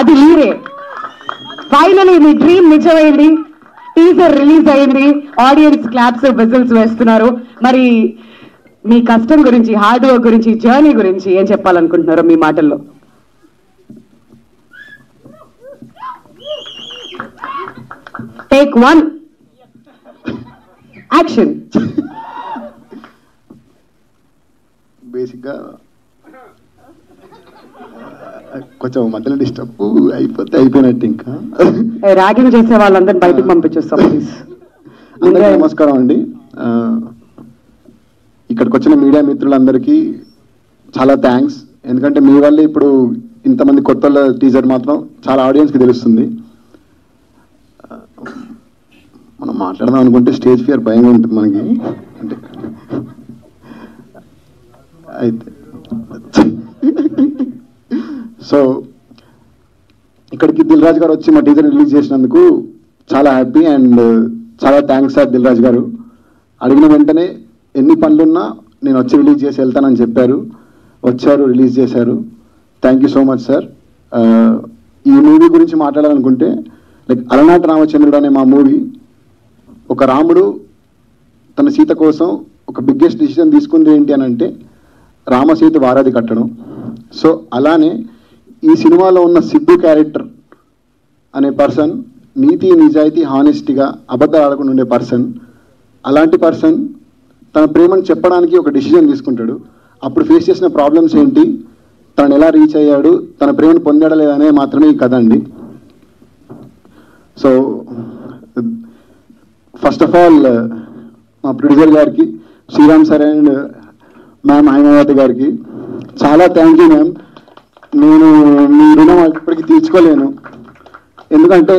అది మీరే. ఫైనలీ మీ డ్రీమ్ నిజమైంది. టీజర్ రిలీజ్ అయింది. ఆడియన్స్ క్లాప్స్ బిజిల్స్ వేస్తున్నారు. మరి మీ కష్టం గురించి హార్డ్ వర్క్ గురించి జర్నీ గురించి ఏం చెప్పాలనుకుంటున్నారో మీ మాటల్లో? టేక్ వన్ యాక్షన్ బేసిక్గా కొంచెం మధ్యలో డిస్టర్బ్ అయిపోతే అయిపోయినట్టు ఇంకా. ర్యాగింగ్ చేసే వాళ్ళందరిని బయటకు పంపించేస్తాం ప్లీజ్ అందరికీ నమస్కారం అండి. ఇక్కడికి వచ్చిన మీడియా మిత్రులందరికీ చాలా థ్యాంక్స్ ఎందుకంటే మీ వల్లే ఇప్పుడు ఇంతమంది కొత్త టీజర్ మాత్రం చాలా ఆడియన్స్కి తెలుస్తుంది. మనం మాట్లాడదాం అనుకుంటే స్టేజ్ ఫియర్ భయంగా ఉంటుంది మనకి. అంటే అయితే సో ఇక్కడికి దిల్ రాజు గారు వచ్చి మా టీజర్ రిలీజ్ చేసినందుకు చాలా హ్యాపీ అండ్ uh, చాలా థ్యాంక్స్ సార్ దిల్ రాజు గారు. అడిగిన వెంటనే ఎన్ని పనులున్నా నేను వచ్చి రిలీజ్ చేసి వెళ్తానని చెప్పారు. వచ్చారు రిలీజ్ చేశారు. Thank you so much sir. Uh, ఈ మూవీ గురించి మాట్లాడాలనుకుంటే లైక్ అలనాటి రామచంద్రుడు అనే మా మూవీ ఒక రాముడు తన సీత కోసం ఒక బిగ్గెస్ట్ డిసిజన్ తీసుకుంది ఏంటి అని అంటే రామసీత వారాది కట్టడం. సో అలానే ఈ సినిమాలో ఉన్న సిద్ధు క్యారెక్టర్ అనే పర్సన్ నీతి నిజాయితీ హానెస్టీగా అబద్ధాలు ఆడకుండా ఉండే పర్సన్. అలాంటి పర్సన్ తన ప్రేమను చెప్పడానికి ఒక డిసిజన్ తీసుకుంటాడు. అప్పుడు ఫేస్ చేసిన ప్రాబ్లమ్స్ ఏంటి? తను ఎలా రీచ్ అయ్యాడు? తన ప్రేమను పొందాడా లేదనే మాత్రమే ఈ కథ అండి. సో ఫస్ట్ ఆఫ్ ఆల్ మా ప్రొడ్యూసర్ గారికి Sriram sir and ma'am Haimavathi గారికి చాలా థ్యాంక్ యూ మ్యామ్ నేను మీ రుణం ఇప్పటికి తీర్చుకోలేను. ఎందుకంటే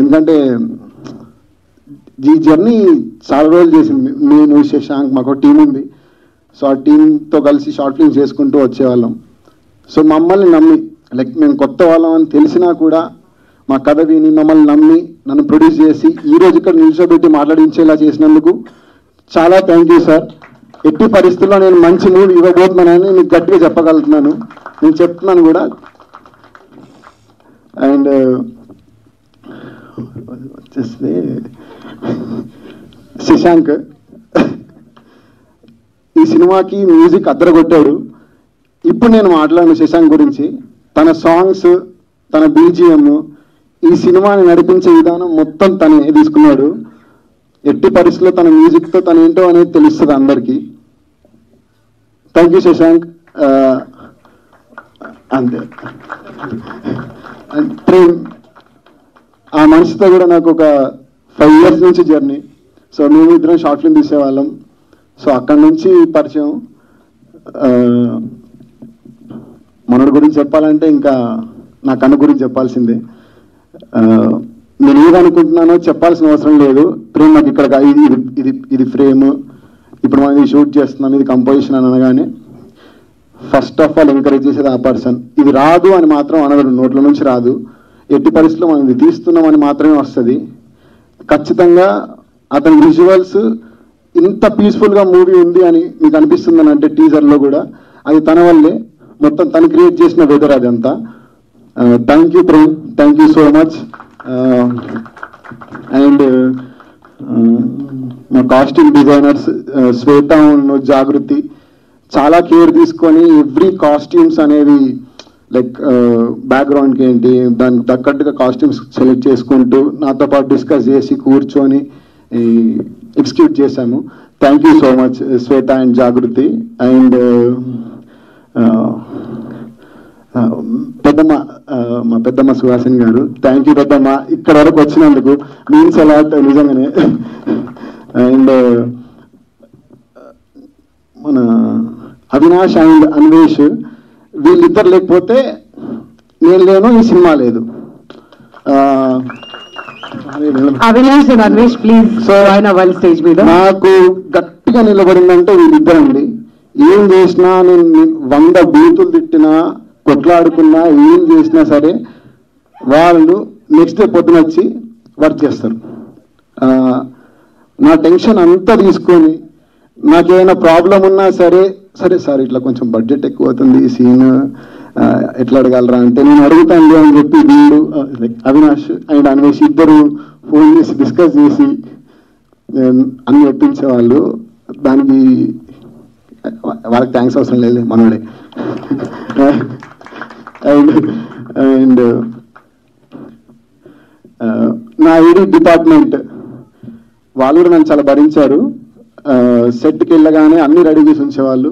ఎందుకంటే ఈ జర్నీ చాలా రోజులు చేసింది. నేను శశాంక్ మాకు టీం ఉంది. సో ఆ టీంతో కలిసి షార్ట్ ఫిల్మ్స్ చేసుకుంటూ వచ్చేవాళ్ళం. సో మమ్మల్ని నమ్మి లైక్ మేము కొత్త వాళ్ళం అని తెలిసినా కూడా మా కథ విని మమ్మల్ని నమ్మి నన్ను ప్రొడ్యూస్ చేసి ఈ రోజు ఇక్కడ నిల్చోబెట్టి మాట్లాడించేలా చేసినందుకు చాలా థ్యాంక్ యూ సార్. ఎట్టి పరిస్థితుల్లో నేను మంచి మూవీ ఇవ్వబోతున్నానని మీకు గట్టిగా చెప్పగలుగుతున్నాను. నేను చెప్తున్నాను కూడా. అండ్ వచ్చేసి శశాంక్. ఈ సినిమాకి మ్యూజిక్ అద్దరగొట్టాడు. ఇప్పుడు నేను మాట్లాడిన శశాంక్ గురించి తన సాంగ్స్ తన బీజిఎం ఈ సినిమాని నడిపించే విధానం మొత్తం తనే తీసుకున్నాడు. ఎట్టి పరిస్థితుల్లో తన మ్యూజిక్తో తను ఏంటో అనేది తెలుస్తుంది అందరికీ. థ్యాంక్ యూ శశాంక్ అంతే. ప్రేమ్ ఆ మనిషితో కూడా నాకు ఒక ఫైవ్ ఇయర్స్ నుంచి జర్నీ సో మేము ఇద్దరం షార్ట్ ఫిల్మ్ తీసేవాళ్ళం. సో అక్కడి నుంచి పరిచయం. Uh, ఆ, గురించి చెప్పాలంటే ఇంకా నా కన్ను గురించి చెప్పాల్సిందే. Uh, నేను ఏదనుకుంటున్నానో చెప్పాల్సిన అవసరం లేదు. ప్రేమ్ నాకు ఇక్కడ ఇది ఇది- ఇది ఇది ఫ్రేమ్ ఇప్పుడు మనం ఇది షూట్ చేస్తున్నాం ఇది కంపోజిషన్ అని అనగానే ఫస్ట్ ఆఫ్ ఆల్ ఎంకరేజ్ చేసేది ఆ పర్సన్ ఇది రాదు అని మాత్రం అనగడు నోట్ల నుంచి రాదు. ఎట్టి పరిస్థితుల్లో మనం ఇది తీస్తున్నామని మాత్రమే వస్తుంది. ఖచ్చితంగా అతని విజువల్స్ ఇంత పీస్ఫుల్గా మూవీ ఉంది అని మీకు అనిపిస్తుందని అంటే టీజర్లో కూడా అది తన వల్లే. మొత్తం తను క్రియేట్ చేసిన వెదర్ అదంతా. Thank you Prem thank you so much Um, and uh, uh, మా కాస్ట్యూమ్ డిజైనర్స్ uh, శ్వేత ఉన్న జాగృతి చాలా కేర్ తీసుకొని ఎవ్రీ కాస్ట్యూమ్స్ అనేవి లైక్ బ్యాక్గ్రౌండ్కి ఏంటి దానికి తగ్గట్టుగా కాస్ట్యూమ్స్ సెలెక్ట్ చేసుకుంటూ నాతో పాటు డిస్కస్ చేసి కూర్చొని ఎక్స్క్యూట్ చేశాము. Thank you so much Shweta and Jagruti. And పెద్దమ్మ మా పెద్దమ్మ సుహాసిని గారు. థ్యాంక్ యూ పెద్దమ్మ. ఇక్కడ వరకు వచ్చినందుకు మీన్స్ ఎలా నిజంగానే. అండ్ మన అవినాష్ అండ్ అన్వేష్ వీళ్ళిద్దరు లేకపోతే నేను లేను ఈ సినిమా లేదు. వీళ్ళ- Avinash and Anvesh please so ఆయన వన్ స్టేజ్ మీద. నాకు గట్టిగా నిలబడిందంటే వీళ్ళిద్దరండి. ఏం చేసినా నేను వంద బూతులు తిట్టినా కొట్లాడుకున్నా ఏం చేసినా సరే వాళ్ళు నెక్స్ట్ డే పొద్దున వచ్చి వర్క్ చేస్తారు. నా టెన్షన్ అంతా తీసుకొని నాకేమైనా ప్రాబ్లం ఉన్నా సరే సరే సార్ ఇట్లా కొంచెం బడ్జెట్ ఎక్కువ అవుతుంది ఈ సీన్ ఎట్లా అడగలరా అంటే నేను అడుగుతాను అని చెప్పి వీళ్ళు అవినాష్ అండ్ అన్వేష్ ఇద్దరు ఫోన్ చేసి డిస్కస్ చేసి అన్ని ఒప్పించేవాళ్ళు దానికి వాళ్ళకి థ్యాంక్స్ అవసరం లేదు మనోడే. అండ్ అండ్ నా ఐడి డిపార్ట్మెంట్ వాళ్ళు కూడా నన్ను చాలా భరించారు. సెట్కి వెళ్ళగానే అన్ని రెడీ చేసి ఉంచేవాళ్ళు.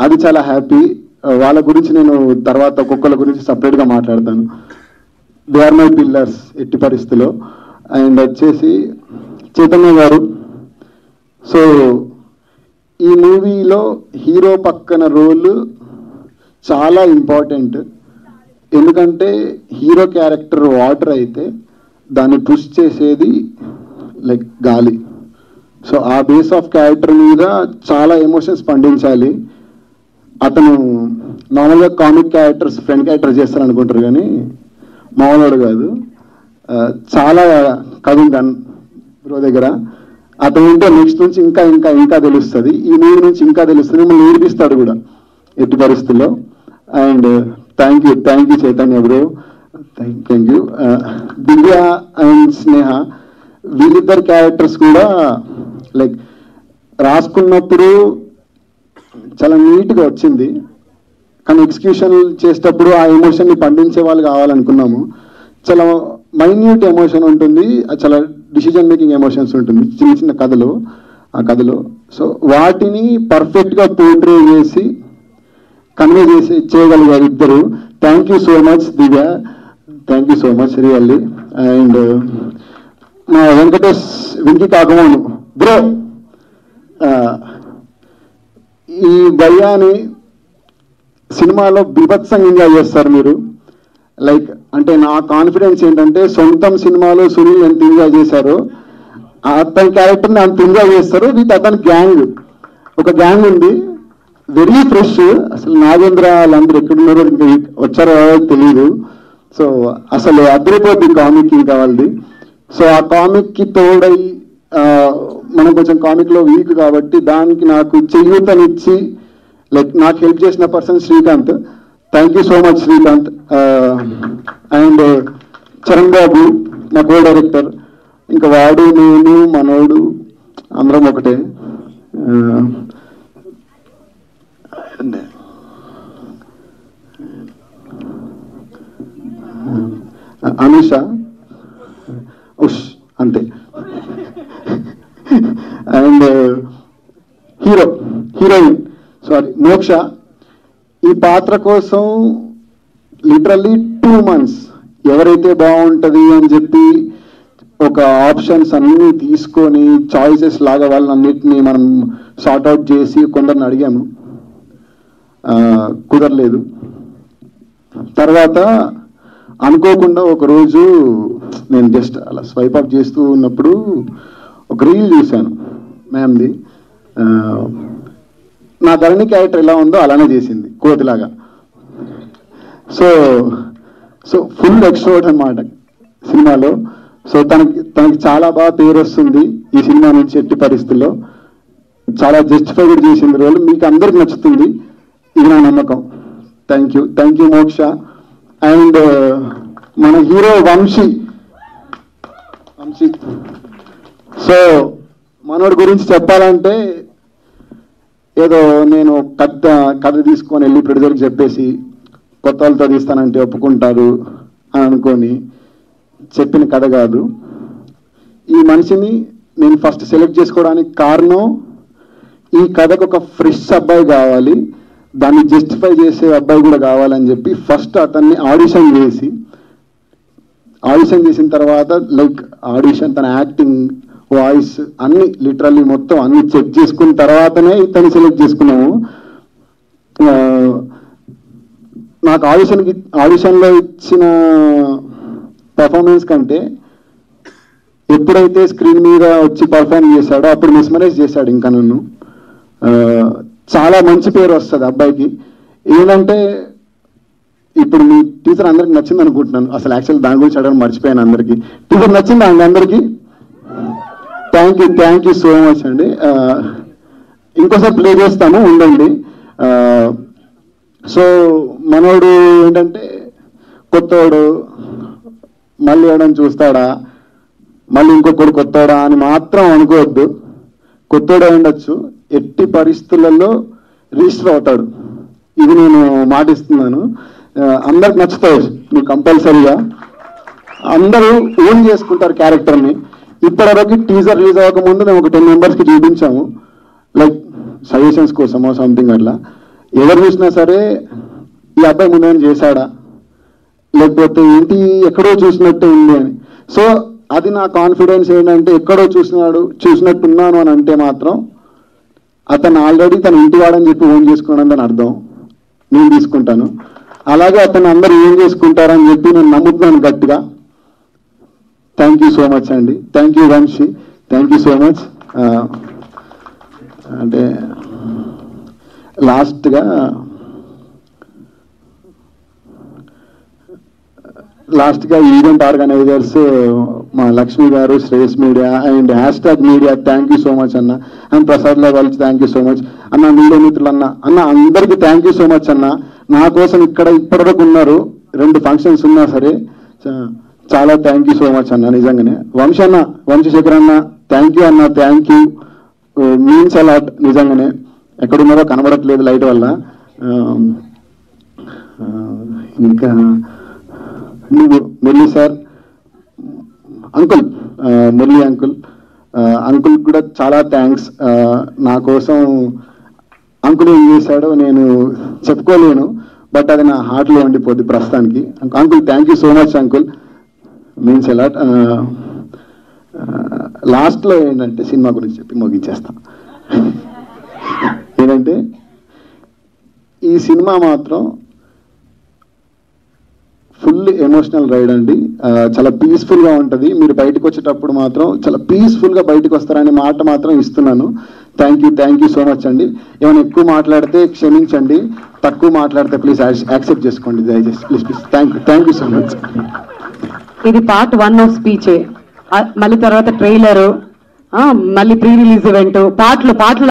అది చాలా హ్యాపీ వాళ్ళ గురించి నేను తర్వాత ఒక్కొక్కరి గురించి సపరేట్గా మాట్లాడతాను. దే ఆర్ మై పిల్లర్స్ ఎట్టి పరిస్థితిలో. అండ్ వచ్చేసి చైతన్య గారు. సో ఈ మూవీలో హీరో పక్కన రోల్ చాలా ఇంపార్టెంట్ ఎందుకంటే హీరో క్యారెక్టర్ వాటర్ అయితే దాన్ని పుష్ చేసేది లైక్ గాలి. సో ఆ బేస్ ఆఫ్ క్యారెక్టర్ మీద చాలా ఎమోషన్స్ పండించాలి. అతను నార్మల్గా కామిక్ క్యారెక్టర్స్ ఫ్రెండ్ క్యారెక్టర్ చేస్తారు అనుకుంటారు కానీ మామూలుడు కాదు. చాలా కథ ఉంది బ్రో దగ్గర. అతను ఉంటే నెక్స్ట్ నుంచి ఇంకా ఇంకా ఇంకా తెలుస్తుంది. ఈ మూవీ నుంచి ఇంకా తెలుస్తుంది. మిమ్మల్ని నేర్పిస్తాడు కూడా ఎట్టి పరిస్థితుల్లో. And thank you thank you Chaitanya bro thank you Divya and Sneha వీళ్ళిద్దరు క్యారెక్టర్స్ కూడా లైక్ రాసుకున్నప్పుడు చాలా నీట్గా వచ్చింది. కానీ ఎగ్జిక్యూషన్ చేసేటప్పుడు ఆ ఎమోషన్ని పండించే వాళ్ళు కావాలనుకున్నాము. చాలా మైన్యూట్ ఎమోషన్ ఉంటుంది. చాలా డిసిజన్ మేకింగ్ ఎమోషన్స్ ఉంటుంది. చిన్న చిన్న కథలు ఆ కథలో. సో వాటిని పర్ఫెక్ట్గా పోర్ట్రే చేసి కన్వే చేసి చేయగలిగారు ఇద్దరు. Thank you so much Divya. Thank you so much really and మా వెంకటేష్ వెంకి కాకమోను. బ్రో ఈ భయాని సినిమాలో బీభత్సంగా ఎంజాయ్ చేస్తారు మీరు. లైక్ అంటే నా కాన్ఫిడెన్స్ ఏంటంటే సొంతం సినిమాలో సునీల్ ఎంత ఎంజాయ్ చేశారో అతని క్యారెక్టర్ని అంత ఎంజాయ్ చేస్తారు విత్ అతని గ్యాంగ్ ఒక గ్యాంగ్ ఉంది. వెరీ ఫ్రెష్ అసలు నాగేంద్ర వాళ్ళందరూ ఎక్కడున్నారో ఇంకా వచ్చారో తెలియదు సో అసలు అదిరిపోద్ది కామిక్ ఇంకా వాళ్ళది. సో ఆ కామిక్కి తోడై మనం కొంచెం కామిక్లో వీక్ కాబట్టి దానికి నాకు చెయ్యూతనిచ్చి లైక్ నాకు హెల్ప్ చేసిన person Srikanth. Thank you so much Srikanth. And uh, Charan Babu మా కో డైరెక్టర్ ఇంకా వాడు నేను మనోడు అందరం ఒకటే. ఆ, అమిష ఉష్ అంతే అండ్ హీరో హీరోయిన్ సారీ మోక్ష ఈ పాత్ర కోసం లిటరల్లీ టూ మంత్స్ ఎవరైతే బాగుంటది అని చెప్పి ఒక ఆప్షన్స్ అన్నీ తీసుకొని చాయిసెస్ లాగా వాళ్ళని అన్నిటిని మనం సార్ట్అవుట్ చేసి కొందరిని అడిగాము కుదరలేదు. తర్వాత అనుకోకుండా ఒక రోజు నేను జస్ట్ అలా స్వైప్ అప్ చేస్తూ ఉన్నప్పుడు ఒక రీల్ చూశాను మ్యామ్ది నా ధరణి క్యారెక్టర్ ఎలా ఉందో అలానే చేసింది కోతిలాగా. సో సో ఫుల్ ఎక్స్ట్రోట్ అన్నమాట సినిమాలో. సో తనకి తనకి చాలా బాగా పేరు వస్తుంది ఈ సినిమా నుంచి ఎట్టి పరిస్థితుల్లో. చాలా జస్టిఫై కూడా చేసింది రోజు మీకు అందరికి నచ్చుతుంది. ఇది నా నమ్మకం thank you thank you Moksha and uh, మన హీరో వంశీ. వంశీ. సో మనోడి గురించి చెప్పాలంటే ఏదో నేను కథ కథ తీసుకొని వెళ్ళి ప్రొడ్యూసర్కి చెప్పేసి కొత్త వాళ్ళతో తీస్తానంటే ఒప్పుకుంటారు అని అనుకొని చెప్పిన కథ కాదు. ఈ మనిషిని నేను ఫస్ట్ సెలెక్ట్ చేసుకోవడానికి కారణం ఈ కథకు ఒక ఫ్రెష్ అబ్బాయి కావాలి. దాన్ని జస్టిఫై చేసే అబ్బాయి కూడా కావాలని చెప్పి ఫస్ట్ అతన్ని ఆడిషన్ చేసి ఆడిషన్ చేసిన తర్వాత లైక్ ఆడిషన్ తన యాక్టింగ్ వాయిస్ అన్ని లిటరల్లీ మొత్తం అన్ని చెక్ చేసుకున్న తర్వాతనే ఇతను సెలెక్ట్ చేసుకున్నాము. నాకు ఆడిషన్కి ఆడిషన్లో ఇచ్చిన పర్ఫార్మెన్స్ కంటే ఎప్పుడైతే స్క్రీన్ మీద వచ్చి పర్ఫార్మ్ చేశాడో అప్పుడు మిస్మరైజ్ చేశాడు ఇంకా నన్ను. చాలా మంచి పేరు వస్తుంది అబ్బాయికి. ఏంటంటే ఇప్పుడు మీ టీచర్ అందరికి నచ్చింది అనుకుంటున్నాను. అసలు యాక్చువల్ దాని గురించి అడగడం మర్చిపోయాను అందరికి. టీచర్ నచ్చిందా అండి అందరికి? Thank you thank you so much అండి. ఇంకోసారి ప్లే చేస్తాము ఉండండి. సో మనోడు ఏంటంటే కొత్తోడు మళ్ళీ ఏడని చూస్తాడా? మళ్ళీ ఇంకొకడు కొత్తోడా అని మాత్రం అనుకోవద్దు. కొత్తోడే ఉండొచ్చు. ఎట్టి పరిస్థితులలో రిజిస్టర్ అవుతాడు. ఇది నేను మాటిస్తున్నాను. అందరికి నచ్చుతాయి. మీకు కంపల్సరీగా. అందరూ ఓన్ చేసుకుంటారు క్యారెక్టర్ని. ఇప్పటివరకు టీజర్ రిలీజ్ అవ్వకముందు మేము ఒక టెన్ మెంబర్స్కి చూపించాము. లైక్ సజెషన్స్ కోసమో సంథింగ్ అట్లా. ఎవరు చూసినా సరే ఈ అబ్బాయి ముందు చేశాడా? లేకపోతే ఏంటి ఎక్కడో చూసినట్టు ఉంది అని. సో అది నా కాన్ఫిడెన్స్ ఏంటంటే ఎక్కడో చూసినాడు చూసినట్టున్నాను అని అంటే మాత్రం అతను ఆల్రెడీ తన ఇంటివాడని చెప్పి ఓన్ చేసుకున్నాడని అని అర్థం. నేను తీసుకుంటాను. అలాగే అతను అందరూ ఏం చేసుకుంటారని చెప్పి నేను నమ్ముతున్నాను గట్టిగా. థ్యాంక్ యూ సో మచ్ అండి. Thank you Vamshi. Thank you so much అంటే లాస్ట్గా లాస్ట్గా ఈవెంట్ ఆర్గనైజర్స్ మా Lakshmi garu Shreyas media and hashtag media thank you so much అన్న. అండ్ ప్రసాద్లో కలిసి థ్యాంక్ యూ సో మచ్ అన్న మీడియా మిత్రులు అన్న అన్న అందరికీ థ్యాంక్ యూ సో మచ్ అన్న. నా కోసం ఇక్కడ ఇప్పటివరకు ఉన్నారు రెండు ఫంక్షన్స్ ఉన్నా సరే చాలా థ్యాంక్ యూ సో మచ్ అన్న నిజంగానే. వంశ అన్న వంశశేఖర్ అన్న థ్యాంక్ యూ అన్న థ్యాంక్ యూ మీన్స్ అలాట్ నిజంగానే. ఎక్కడున్నారో కనబడట్లేదు లైట్ వల్ల. Um, uh, ఇంకా నువ్వు Murali sir uncle Murali uncle uncle కూడా చాలా థ్యాంక్స్ నా కోసం అంకుల్ ఏం చేశాడో నేను చెప్పుకోలేను బట్ అది నా హార్ట్లో ఉండిపోద్ది ప్రస్తుతానికి. Uncle thank you so much uncle means ఎలా లాస్ట్లో ఏంటంటే సినిమా గురించి చెప్పి ముగించేస్తాం. ఏంటంటే ఈ సినిమా మాత్రం ఫుల్ ఎమోషనల్ రైడ్ అండి. చాలా పీస్ఫుల్గా మీరు బయటకు వచ్చేటప్పుడు మాత్రం చాలా పీస్ఫుల్గా బయటకు వస్తారనే మాట మాత్రం ఇస్తున్నాను. Thank you thank you so much అండి. ఏమైనా ఎక్కువ మాట్లాడితే క్షమించండి. తక్కువ మాట్లాడితే ప్లీజ్ యాక్సెప్ట్ చేసుకోండి. దయచేసి please please thank you thank you so much ఇది పార్ట్ వన్ ఆఫ్ స్పీచే మళ్ళీ తర్వాత ట్రైలర్ మళ్ళీ ప్రీ రిలీజ్ ఈవెంట్ పాటలు పాటలు